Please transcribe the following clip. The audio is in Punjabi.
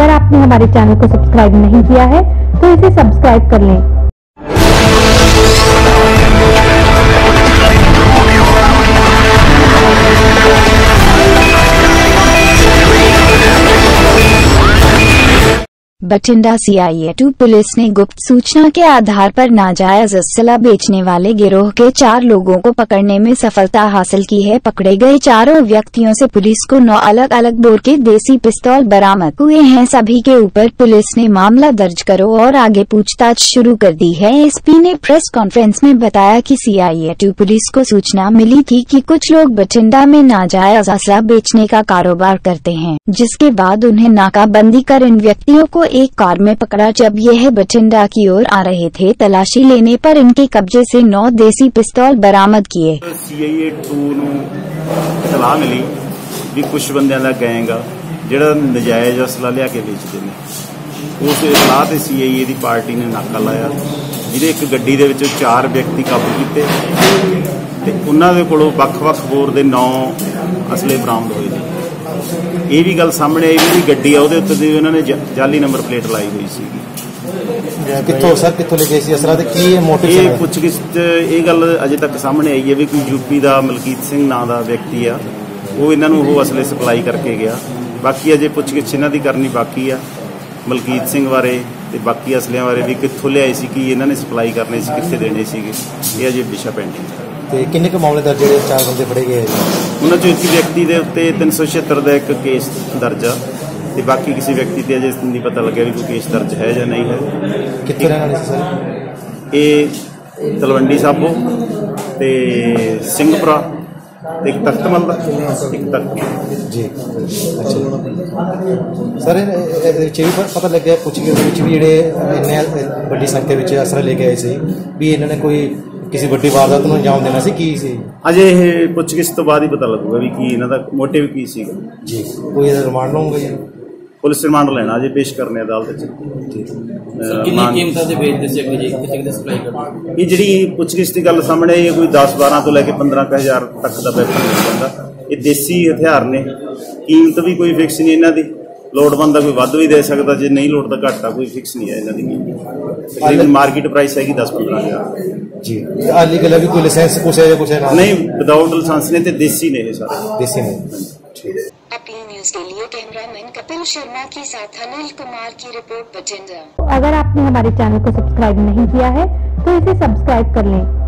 अगर आपने हमारे चैनल को सब्सक्राइब नहीं किया है तो इसे सब्सक्राइब कर लें। बठिंडा सीआईए टू पुलिस ने गुप्त सूचना के आधार पर नाजायज असला बेचने वाले गिरोह के चार लोगों को पकड़ने में सफलता हासिल की है। पकड़े गए चारों व्यक्तियों से पुलिस को नौ अलग अलग बोर के देसी पिस्तौल बरामद हुए हैं। सभी के ऊपर पुलिस ने मामला दर्ज करो और आगे पूछताछ शुरू कर दी है। एसपी ने प्रेस कॉन्फ्रेंस में बताया कि सीआईए टू पुलिस को सूचना मिली थी कि कुछ लोग बठिंडा में नाजायज असला बेचने का कारोबार करते हैं, जिसके बाद उन्हें नाकाबंदी कर इन व्यक्तियों को एक कार में पकड़ा जब यह बठिंडा की ओर आ रहे थे तलाशी लेने पर इनके कब्जे से नौ देसी पिस्तौल बरामद किए ਸੀਆਈਏ 2 ਨੂੰ ਸਲਾਹ ਮਿਲੀ ਵੀ ਕੁਝ ਬੰਦਿਆਂ ਦਾ ਗੈਂਗ ਆ ਜਿਹੜਾ ਨਜਾਇਜ਼ ਅਸਲਾ ਲਿਆ ਕੇ ਵੇਚਦੇ ਨੇ ਉਸ ਸਲਾਹ ਤੇ ਸੀਆਈਏ ਦੀ ਪਾਰਟੀ ਨੇ ਨਾਕਾ ਲਾਇਆ ਜਿਹਦੇ ਇੱਕ ਗੱਡੀ ਦੇ ਵਿੱਚੋਂ ਚਾਰ ਵਿਅਕਤੀ ਕਾਬੂ ਕੀਤੇ ਤੇ ਉਹਨਾਂ ਦੇ ਕੋਲੋਂ ਵੱਖ-ਵੱਖ ਬੋਰ ਦੇ 9 ਅਸਲੇ ਬਰਾਮਦ ਹੋਏ ਨੇ ਇਹ ਵੀ ਗੱਲ ਸਾਹਮਣੇ ਆਈ ਵੀ ਗੱਡੀ ਆ ਉਹਦੇ ਉੱਤੇ ਦੀ ਉਹਨਾਂ ਨੇ ਜਾਲੀ ਨੰਬਰ ਪਲੇਟ ਲਾਈ ਹੋਈ ਸੀਗੀ ਕਿੱਥੋਂ ਸਰ ਕਿੱਥੋਂ ਲੈ ਸੀ? ਅਸਰਾ ਤੇ ਕੀ ਮੋਟਿਵ ਇਹ ਪੁੱਛਗਿੱਛ 'ਚ ਇਹ ਗੱਲ ਅਜੇ ਤੱਕ ਸਾਹਮਣੇ ਆਈ ਹੈ ਵੀ ਕੋਈ ਯੂਪੀ ਦਾ ਮਲਕੀਤ ਸਿੰਘ ਨਾਂ ਦਾ ਵਿਅਕਤੀ ਆ। ਉਹ ਇਹਨਾਂ ਨੂੰ ਉਹ ਅਸਲੇ ਸਪਲਾਈ ਕਰਕੇ ਗਿਆ। ਬਾਕੀ ਅਜੇ ਪੁੱਛਗਿੱਛ ਇਹਨਾਂ ਦੀ ਕਰਨੀ ਬਾਕੀ ਆ ਮਲਕੀਤ ਸਿੰਘ ਬਾਰੇ ਤੇ ਬਾਕੀ ਅਸਲਿਆਂ ਬਾਰੇ ਵੀ ਕਿੱਥੋਂ ਲਿਆਏ ਸੀ ਕੀ ਇਹਨਾਂ ਨੇ ਸਪਲਾਈ ਕਰਨੇ ਸੀ ਕਿੱਥੇ ਦੇਣੇ ਸੀਗੇ ਇਹ ਅਜੇ ਵਿਸ਼ਾ ਪੈਂਡਿੰਗ ਹੈ। ਤੇ ਕਿੰਨੇ ਕੁ ਮਾਮਲੇ ਦਰਜ ਜਿਹੜੇ ਚਾਰ ਬੰਦੇ ਫੜੇ ਗਏ ਆ ਜੀ? ਉਹਨਾਂ ਚੋਂ ਇੱਕ ਵਿਅਕਤੀ ਦੇ ਉੱਤੇ 376 ਦਾ ਇੱਕ ਕੇਸ ਦਰਜ ਆ ਤੇ ਬਾਕੀ ਕਿਸੇ ਵਿਅਕਤੀ ਤੇ ਅਜੇ ਨਹੀਂ ਪਤਾ ਲੱਗਿਆ ਵੀ ਕੋਈ ਕੇਸ ਦਰਜ ਹੈ ਜਾਂ ਨਹੀਂ ਹੈ। ਕਿੱਥੇ ਰਹਿਣ ਵਾਲੇ ਸੀ ਸਰ? ਇਹ ਤਲਵੰਡੀ ਸਾਬੋ ਤੇ ਸਿੰਘਪੁਰਾ ਤੇ ਇੱਕ ਤਖਤਮਲ ਦਾ ਇੱਕ ਤਖਤ। ਜੀ ਅੱਛਾ। ਸਰ ਇਹ- ਇਹ- ਇਹਦੇ ਵਿੱਚ ਇਹ ਵੀ ਪ- ਪਤਾ ਲੱਗਿਆ ਪੁੱਛ ਕੇ ਵਿੱਚ ਵੀ ਜਿਹੜੇ ਇੰਨੇ ਵੱਡੀ ਸੰਖਿਆ ਵਿੱਚ ਅਸਰਾ ਲੈ ਕੇ ਆਏ ਸੀ ਵੀ ਇਹਨਾਂ ਨੇ ਕੋਈ ਕਿਸੇ ਵੱਡੀ ਵਾਰਦਾਤ ਨੂੰ ਅੰਜਾਮ ਦੇਣਾ ਸੀ ਕੀ ਸੀ? ਅਜੇ ਇਹ ਪੁੱਛਗਿੱਛ ਤੋਂ ਬਾਅਦ ਹੀ ਪਤਾ ਲੱਗੂਗਾ ਵੀ ਕੀ ਇਹਨਾਂ ਦਾ ਮੋਟਿਵ ਕੀ ਸੀਗਾ। ਜੀ ਕੋਈ ਇਹਦਾ ਰਿਮਾਂਡ ਲਵਾਂਗਾ ਜੀ? ਪੁਲਿਸ ਰਿਮਾਂਡ ਲੈਣਾ ਅਜੇ ਪੇਸ਼ ਕਰਨੇ ਅਦਾਲਤ 'ਚ। ਅਹ, ਕਿੰਨੀ ਕੀਮਤਾਂ ਦੇ ਵੇਚਦੇ ਸੀ ਅੱਗੇ ਜੀ? ਕਿਤੇ ਕਿਤੇ ਸਪਲਾਈ ਕਰਦੇ ਇਹ ਜਿਹੜੀ ਪੁੱਛਗਿੱਛ ਦੀ ਗੱਲ ਸਾਹਮਣੇ ਆਈ ਹੈ ਕੋਈ 10 12 ਤੋਂ ਲੈ ਕੇ 15 ਕੁ ਹਜ਼ਾਰ ਤੱਕ ਦਾ ਵੈਪਨ ਮਿਲ ਜਾਂਦਾ। ਇਹ ਦੇਸੀ ਹਥਿਆਰ ਨੇ। ਕੀਮਤ ਵੀ ਕੋਈ ਫਿਕਸ ਨਹੀਂ ਇਹਨਾਂ ਦੀ। ਲੋੜਵੰਦ ਦਾ ਕੋਈ ਵੱਧ ਵੀ ਦੇ ਸਕਦਾ ਜੇ ਨਹੀਂ ਲੋੜ ਤਾਂ ਘੱਟ ਆ ਕੋਈ ਫਿਕਸ ਨਹੀਂ ਹੈ ਇਹਨਾਂ ਦੀ ਕੀਮਤ। लेकिन मार्केट प्राइस है कि दस पंद्रह हज़ार। जी। आली गला भी कोई लाइसेंस कुछ है कुछ है नहीं विदाउट लाइसेंस ने तो देसी ने सर। देसी ने। अपील न्यूज़ के लिए कैमरामैन कपिल शर्मा के साथ अनिल कुमार की रिपोर्ट बजेंद्रा अगर आपने हमारे चैनल को सब्सक्राइब नहीं किया है तो इसे सब्सक्राइब कर लें।